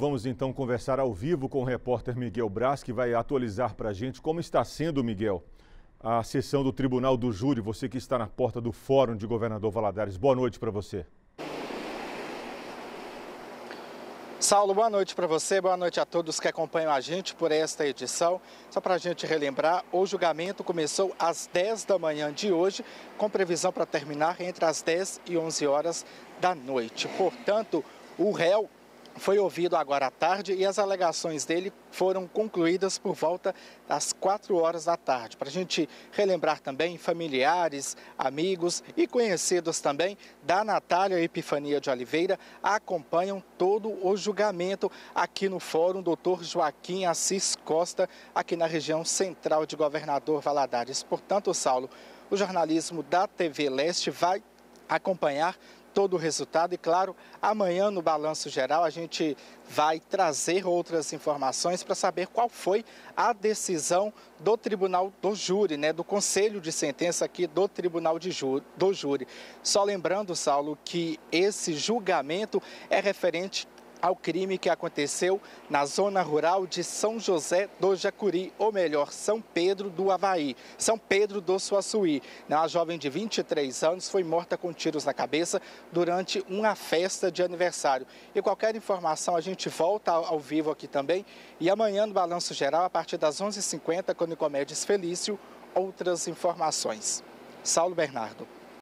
Vamos então conversar ao vivo com o repórter Miguel Braz, que vai atualizar para a gente como está sendo, Miguel, a sessão do Tribunal do Júri. Você que está na porta do Fórum de Governador Valadares. Boa noite para você. Saulo, boa noite para você, boa noite a todos que acompanham a gente por esta edição. Só para a gente relembrar, o julgamento começou às 10 da manhã de hoje, com previsão para terminar entre as 10 e 11 horas da noite. Portanto, o réu foi ouvido agora à tarde e as alegações dele foram concluídas por volta das 4 horas da tarde. Para a gente relembrar também familiares, amigos e conhecidos também da Natália Epifania de Oliveira acompanham todo o julgamento aqui no Fórum Dr. Joaquim Assis Costa, aqui na região central de Governador Valadares. Portanto, Saulo, o jornalismo da TV Leste vai acompanhar todo o resultado e, claro, amanhã no Balanço Geral a gente vai trazer outras informações para saber qual foi a decisão do Tribunal do Júri, né, do Conselho de Sentença aqui do Tribunal de Júri, do Júri. Só lembrando, Saulo, que esse julgamento é referente ao crime que aconteceu na zona rural de São José do Jacuri, ou melhor, São Pedro do Havaí, São Pedro do Suaçuí. Uma jovem de 23 anos foi morta com tiros na cabeça durante uma festa de aniversário. E qualquer informação a gente volta ao vivo aqui também. E amanhã no Balanço Geral, a partir das 11h50, com Nicomedes Felício, outras informações. Saulo Bernardo.